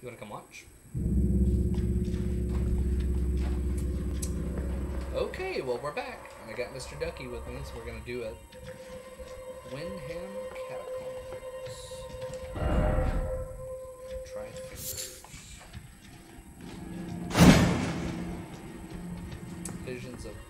You want to come watch? Okay, well, we're back. I got Mr. Ducky with me, so we're going to do it. Wyndham Catacombs. Try. Visions of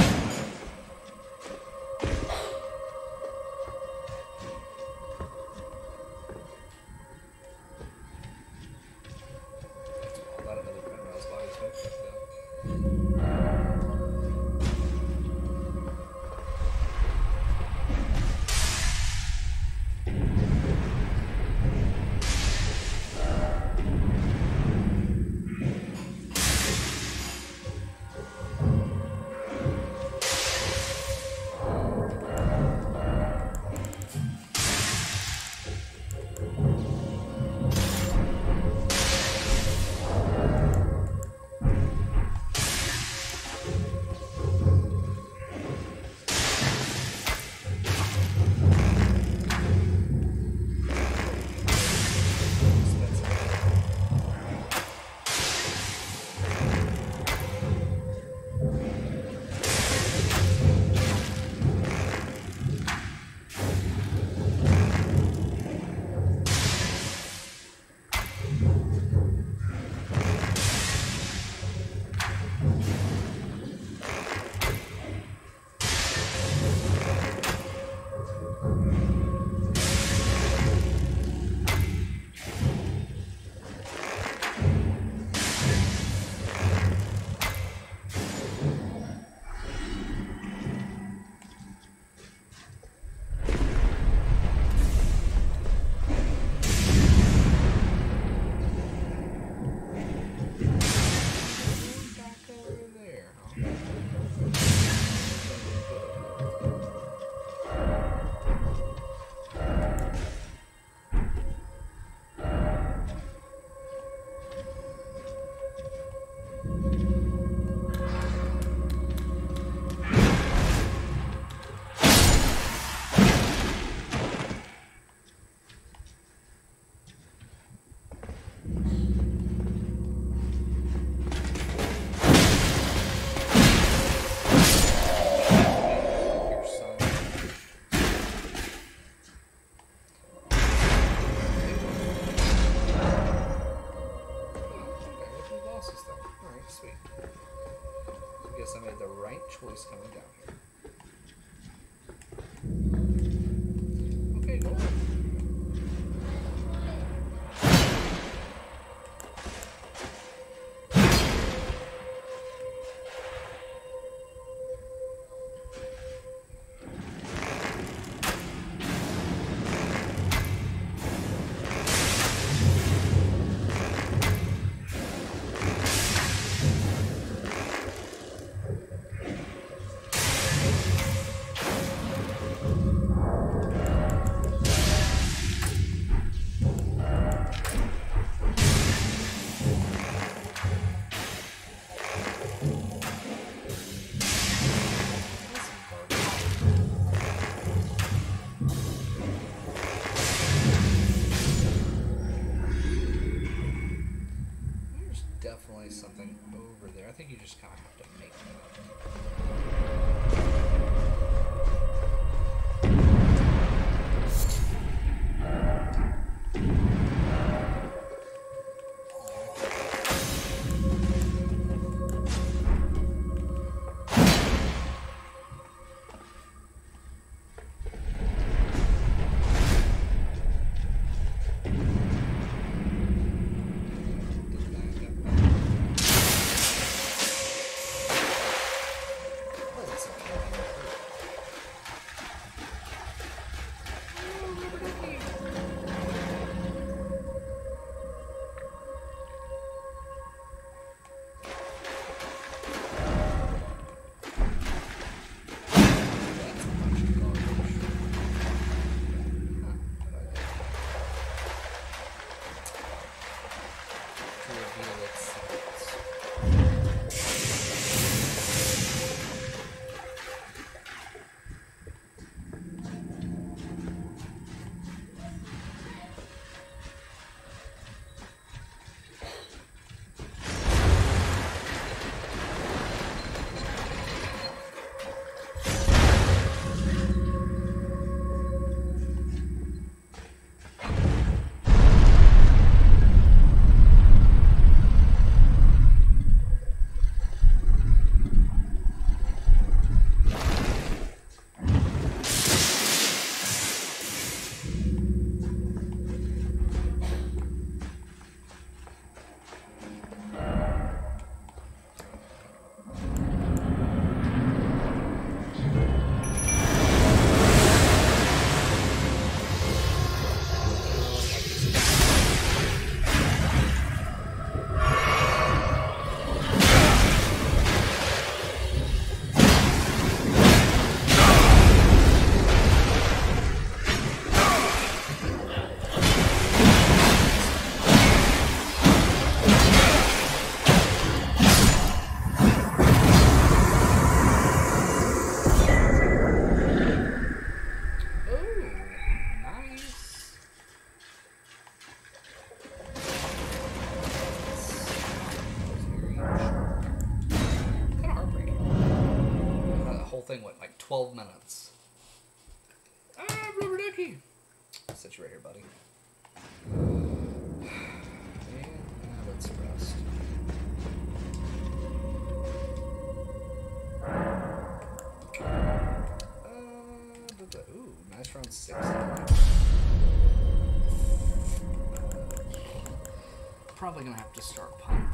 Probably gonna have to start pumping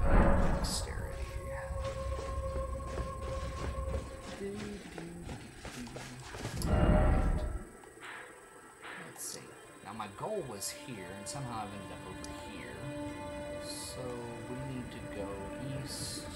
dexterity. Let's see. Now my goal was here, and somehow I've ended up over here. So we need to go. East.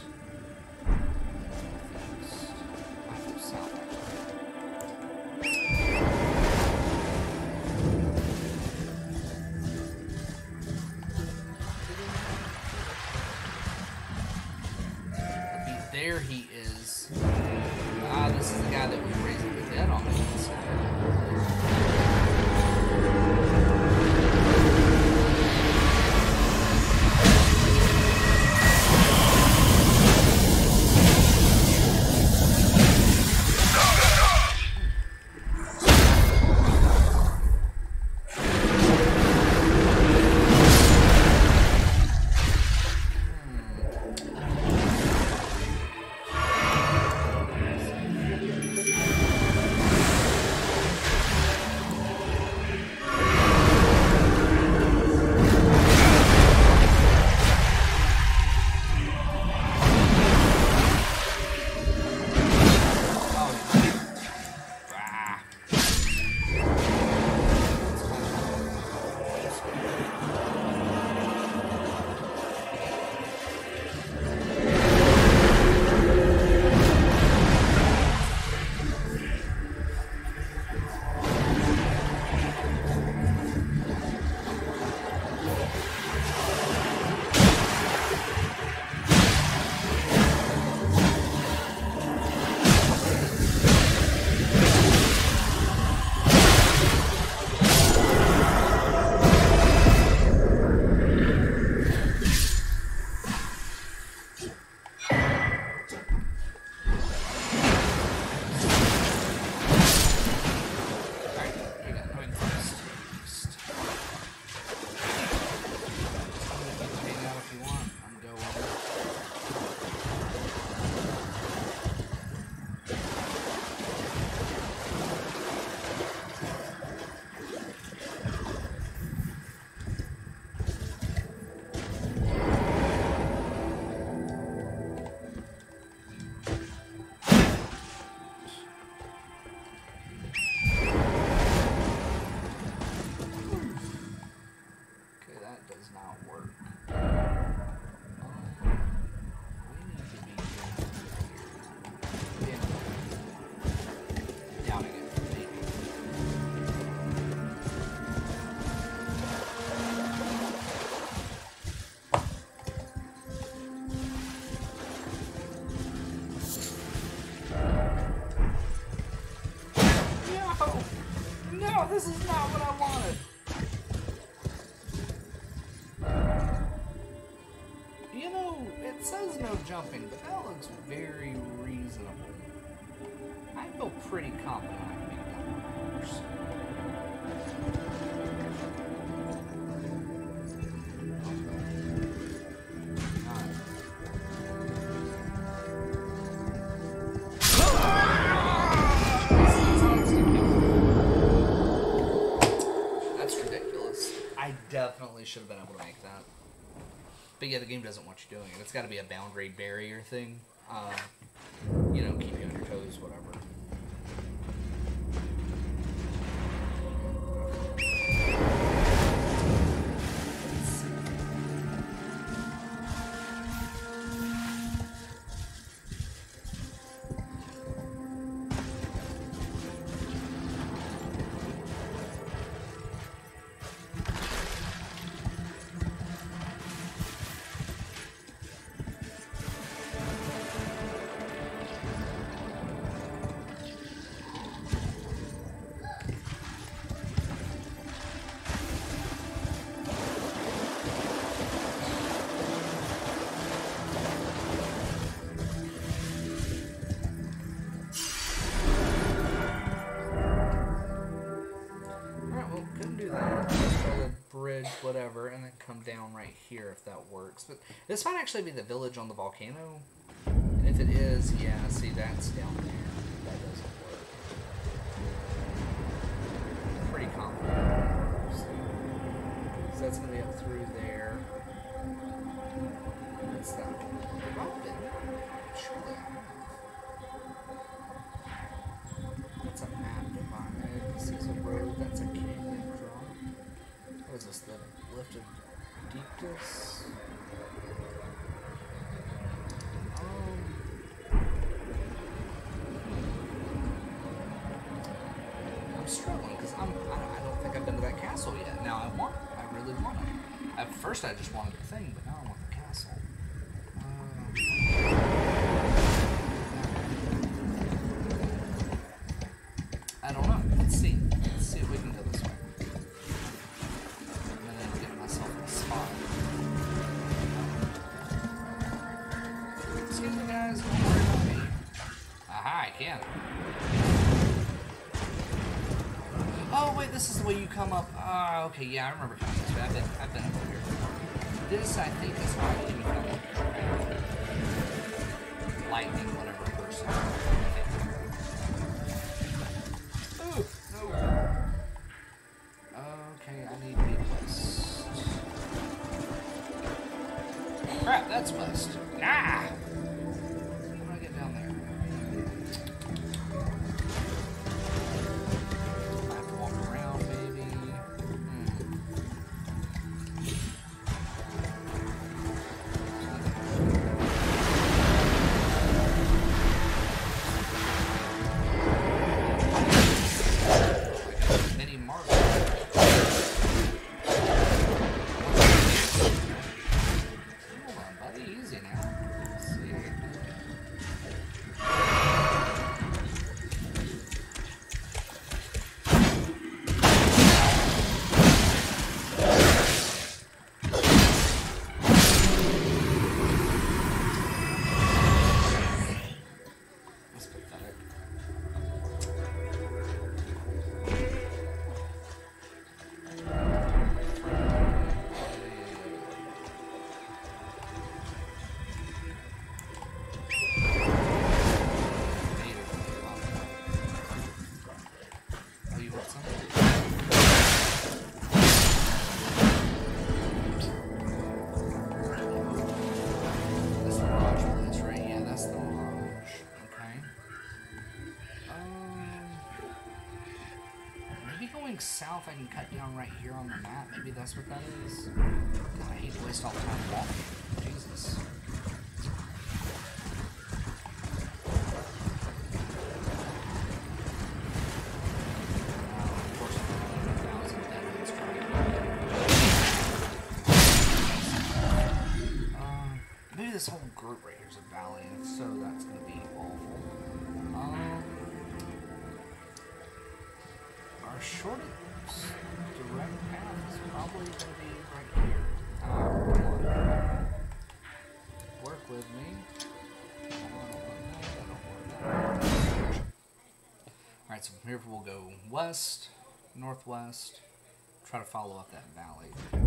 This is not what I wanted! You know, it says no jumping, but that looks very reasonable. I feel pretty confident definitely should have been able to make that. But yeah, the game doesn't want you doing it. It's got to be a boundary barrier thing. Uh, you know, keep you on your toes, whatever. Down right here if that works. But this might actually be the village on the volcano. And if it is, yeah, see, that's down there. That doesn't work. Pretty confident. So that's going to be up through there. What's that? Come up. Ah, okay, yeah, I remember coming this way. I've been, I've been over here. This, I think, is how up. Lightning, whatever person. Ooh, no. Okay, I need to be. Crap, that's west. Ah! Going south, I can cut down right here on the map. Maybe that's what that is. God, I hate to waste all time walking. Jesus. Wow, of course, I'm only 1,000 dead ends trying. Maybe this whole group right here is a valley, so, that's gonna be awful. Um, our So from here we'll go west, northwest, try to follow up that valley.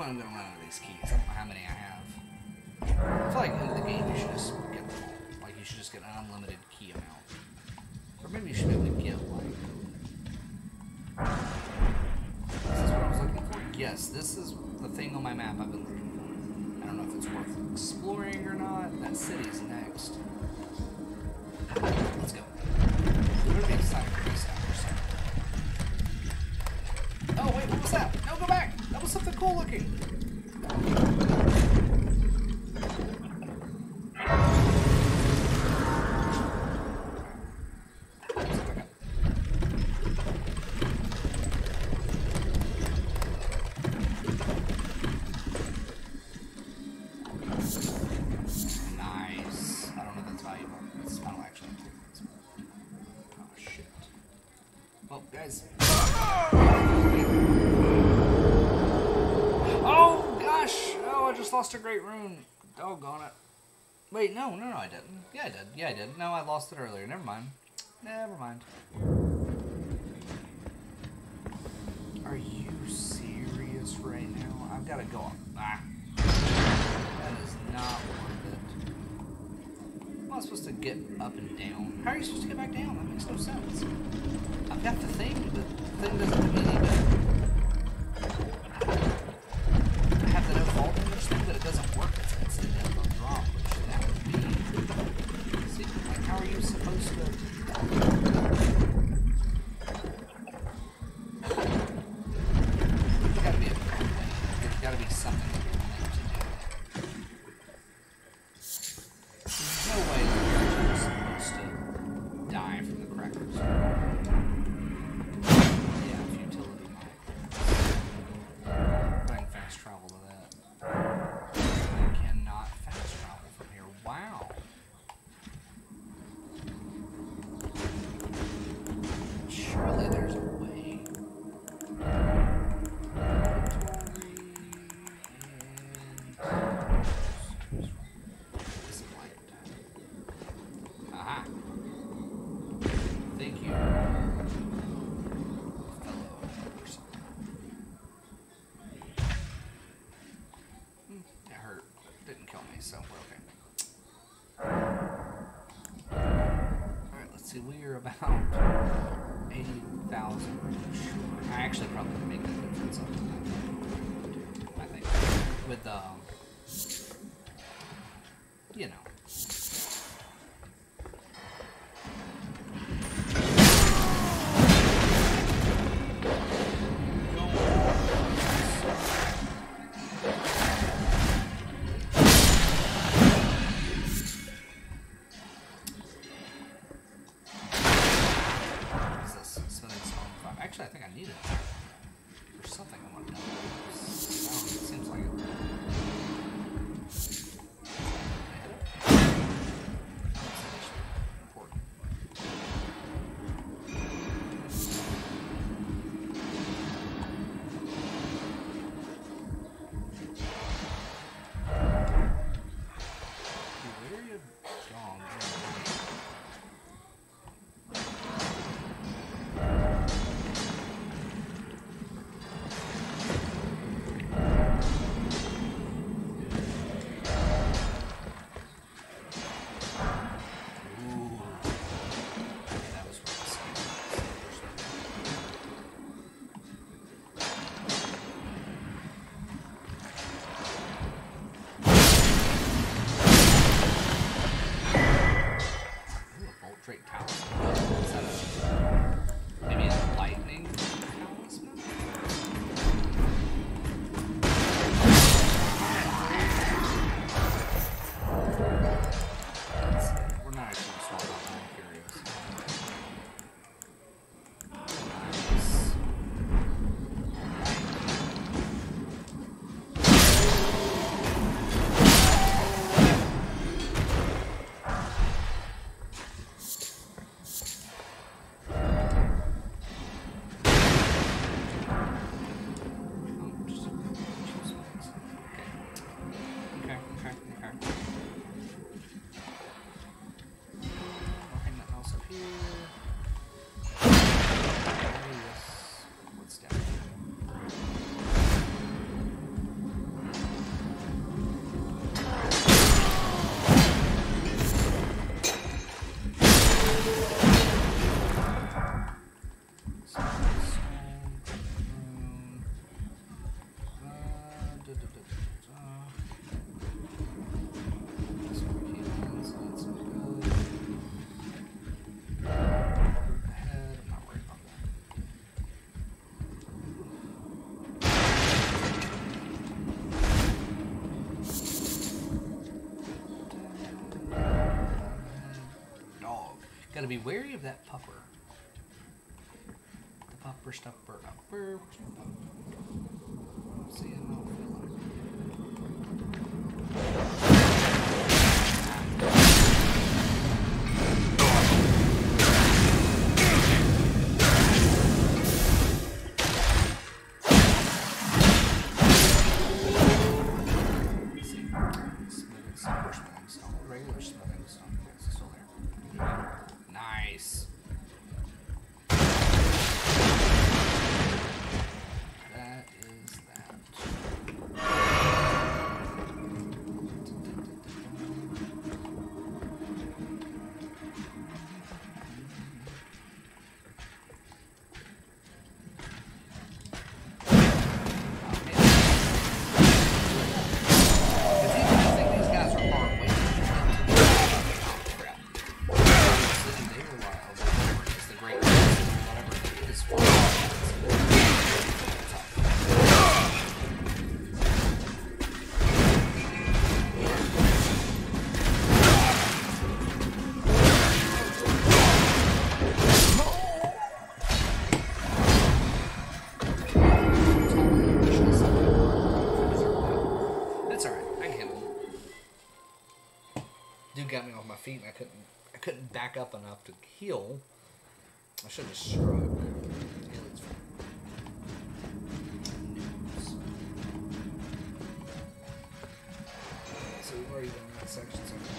I'm gonna run out of these keys. I don't know how many I have. I feel like in the game you should just get them all. Like you should just get an unlimited key amount. Or maybe you should be able to get like This is what I was looking for. Yes, this is the thing on my map I've been looking for. I don't know if it's worth exploring or not. That city's next. Let's go. We're gonna be excited for this after Oh wait, what was that? No, go back! That was something cool looking! Lost a great rune. Doggone it. Wait, no, no, no, I didn't. Yeah, I did. Yeah, I did. No, I lost it earlier. Never mind. Never mind. Are you serious right now? I've got to go up. Ah. That is not worth it. How am I supposed to get up and down? How are you supposed to get back down? That makes no sense. I've got the thing, but the thing doesn't do me. See. We are about 80,000 sure. I actually probably would make that difference up to. I think. With, um, you know. to be wary of that puffer. The pupper, stupper, upper. feet, and I couldn't I couldn't back up enough to heal. I should have struck. So we've that section.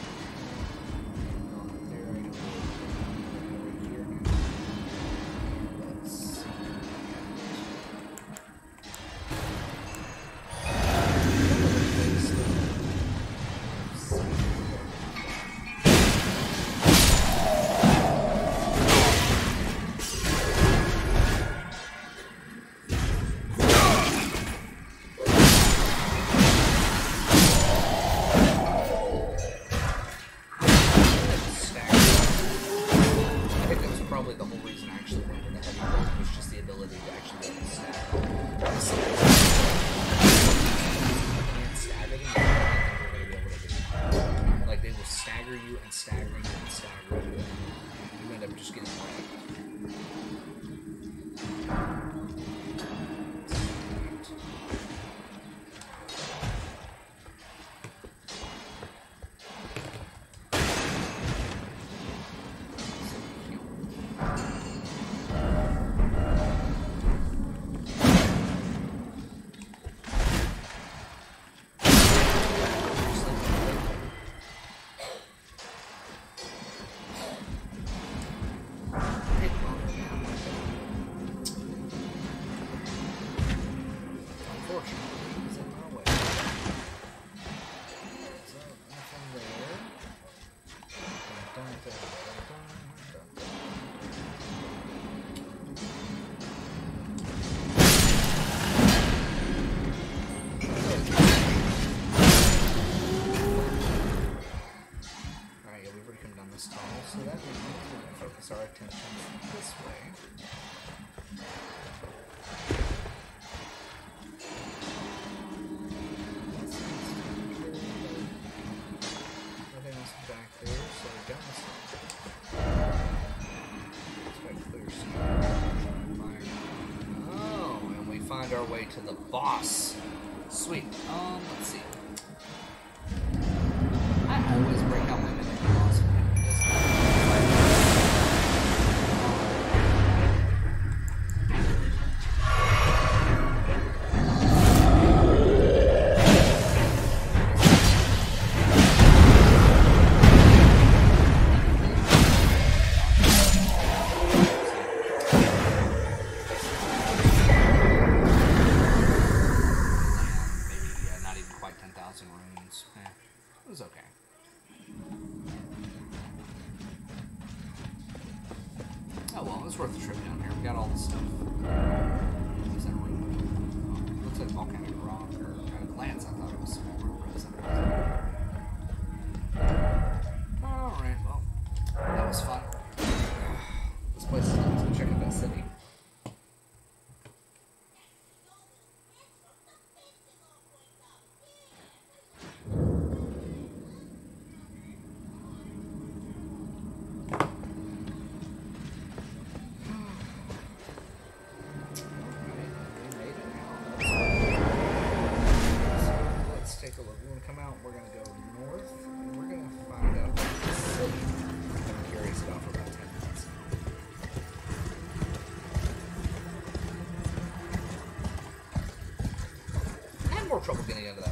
way to the boss. worth a trip down here. We got all the stuff. Is that right? Oh, looks like volcanic rock, or uh, at a glance, I thought it was smaller resin. Alright, well, that was fun. trouble getting into that.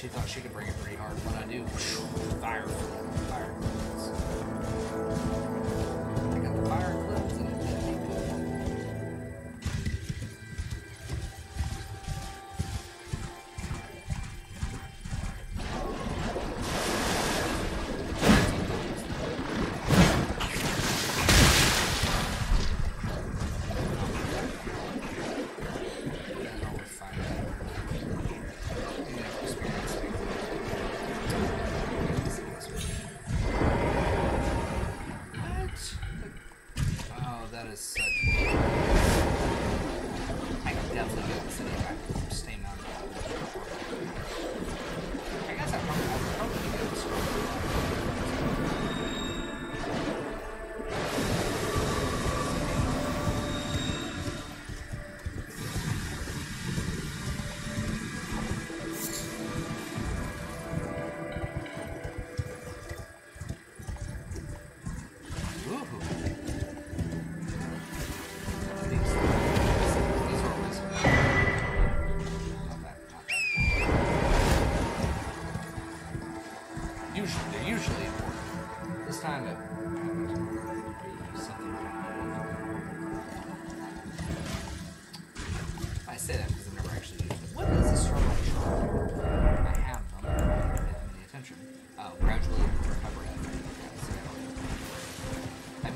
She thought she could bring it pretty hard, but I knew fire.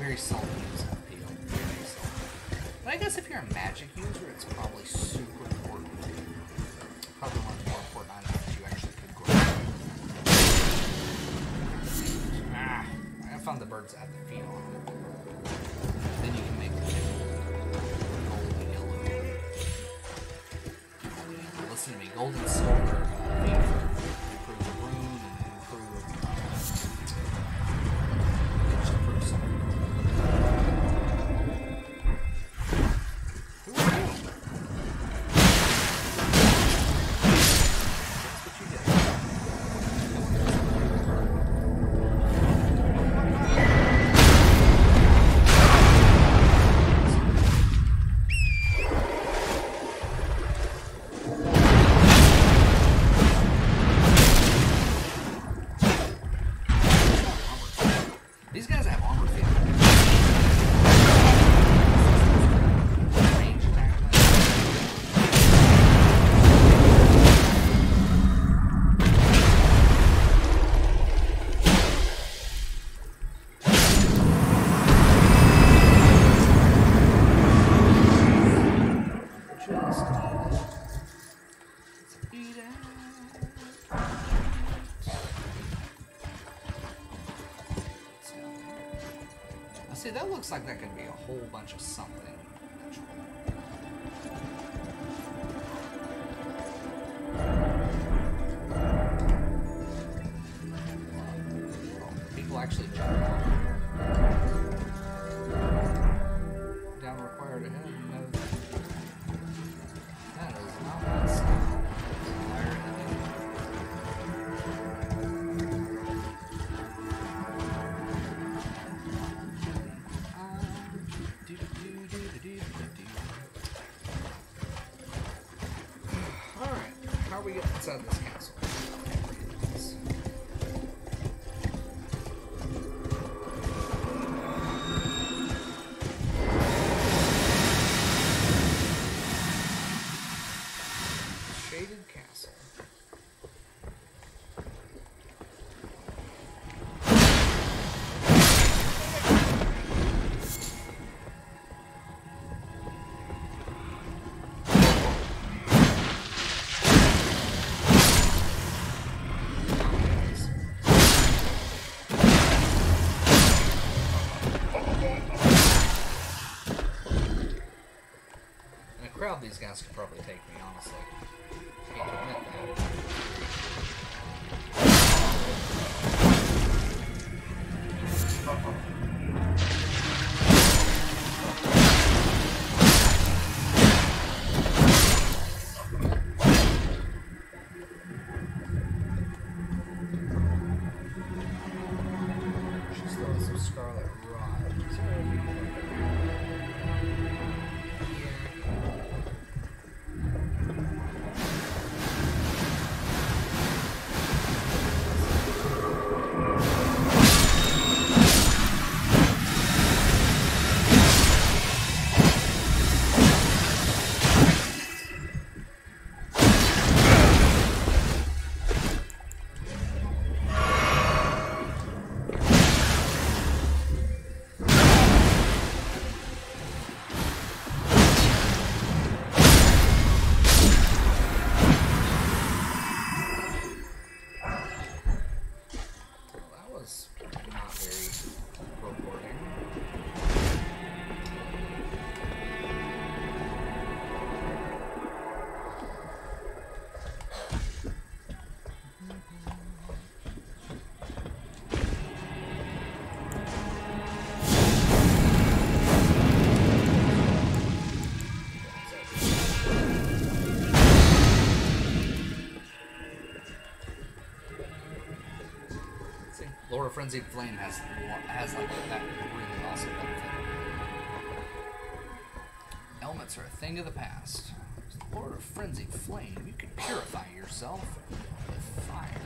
very seldom use FPO. Very seldom. But I guess if you're a magic user, it's probably super important. Probably one more important on that you actually could grow. Ah, I found the birds at the feet. Then you can make the golden yellow. Listen to me, golden silver. looks like that could be a whole bunch of sun. Gracias. these guys could probably Lord of Frenzied Flame has has like that really awesome benefit. Helmets are a thing of the past. Lord of Frenzied Flame, you can purify yourself with fire.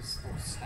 os, os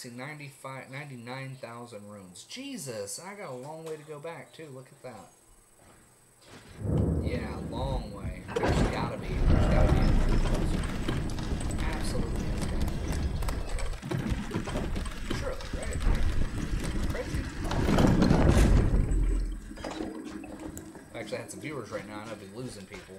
See 99,000 runes. Jesus, I got a long way to go back, too. Look at that. Yeah, long way. There's gotta be. There's gotta be. Absolutely. Surely, right? Crazy. I actually had some viewers right now, and I'd be losing people.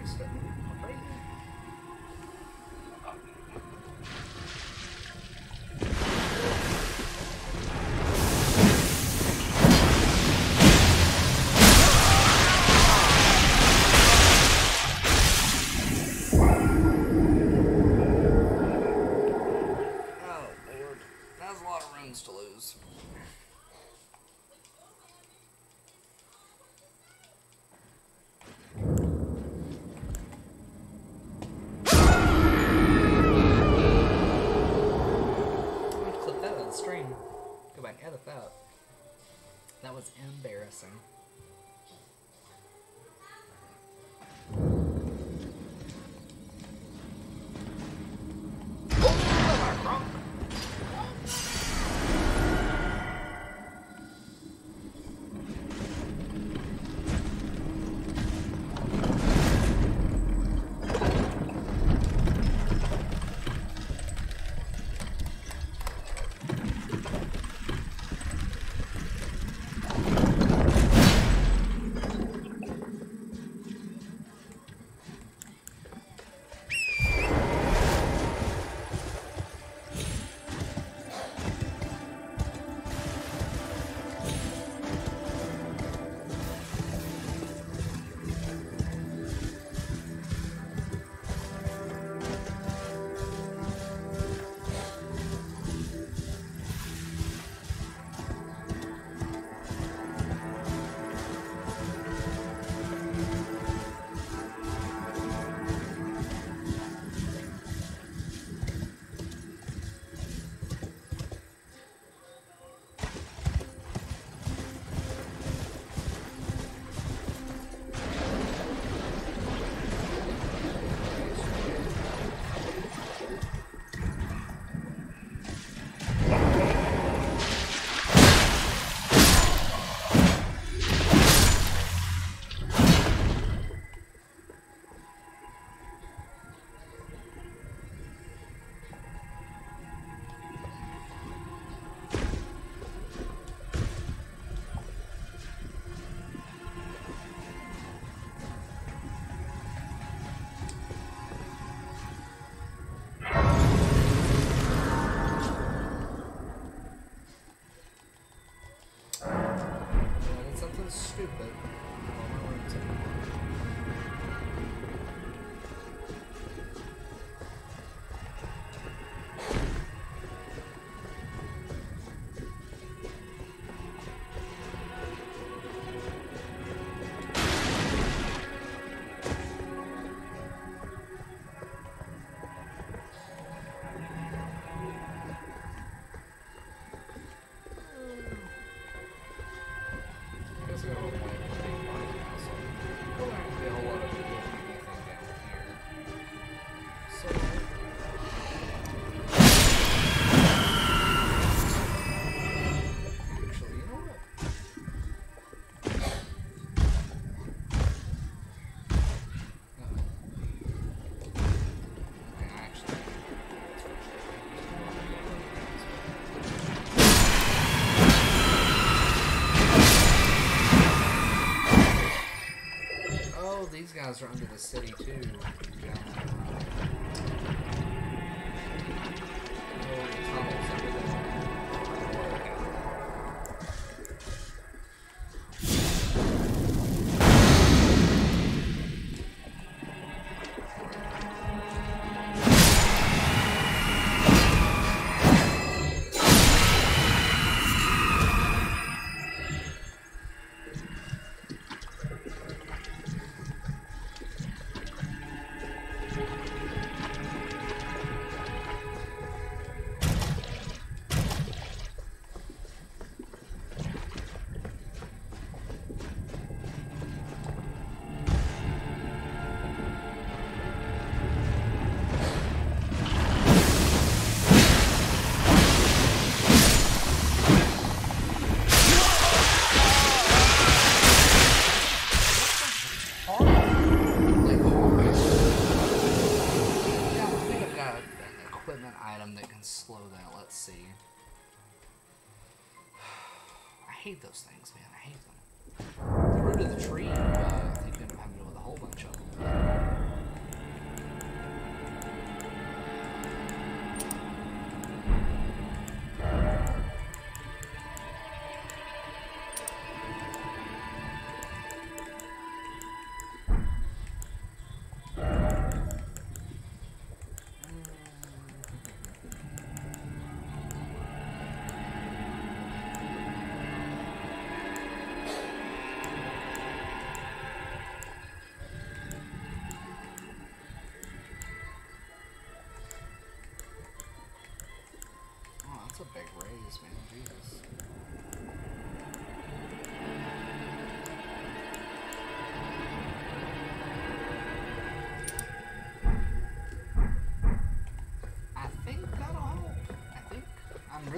nice. guys are under the city too.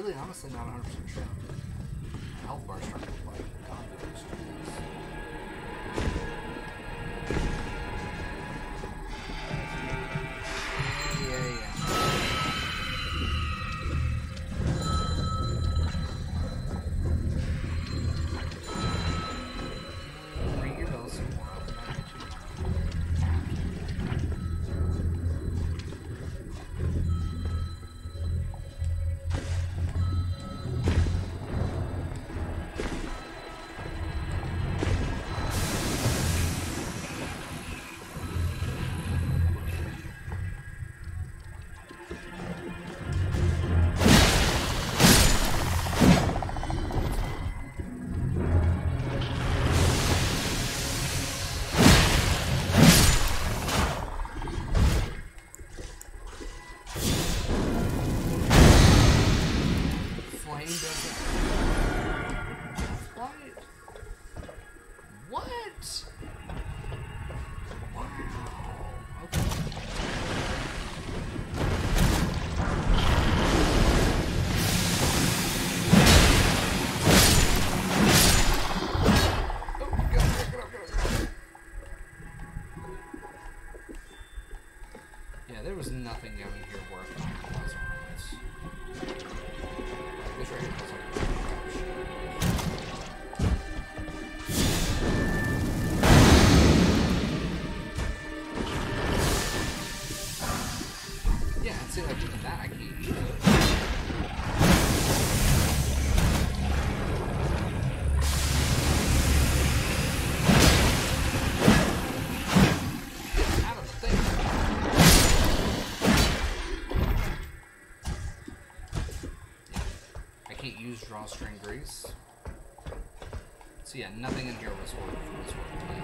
really honestly not 100% sure. Yeah, there was nothing down here worth it. This right here batteries. So yeah, nothing in here was worth, was worth playing.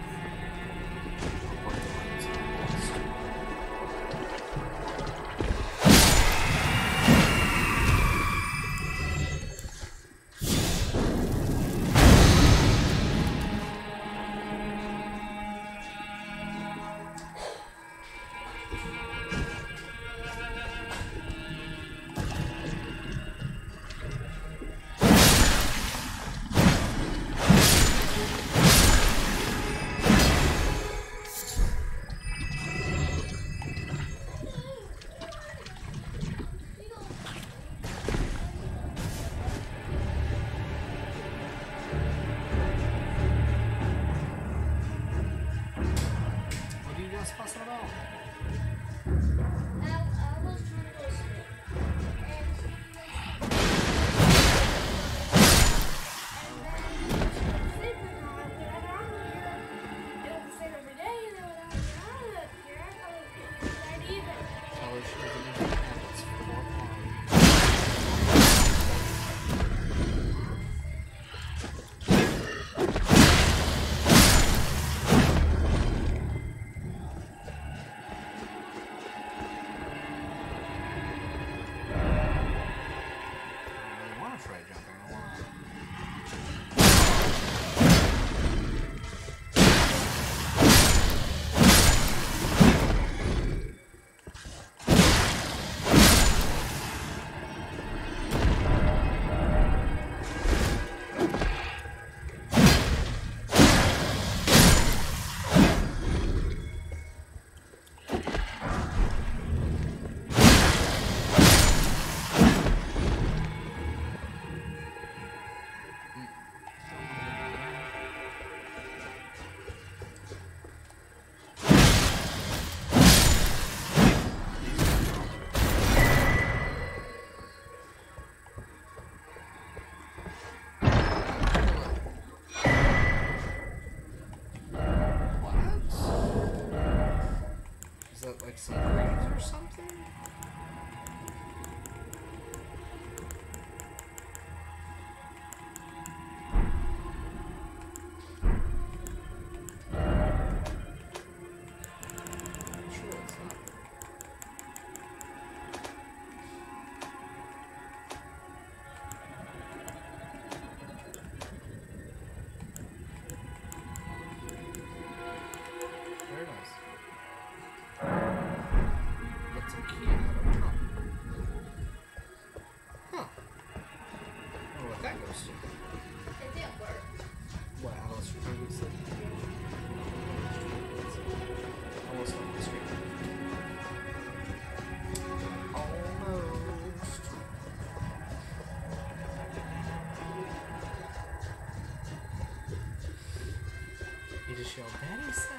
That is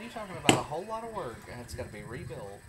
you're talking about a whole lot of work, and it's going to be rebuilt.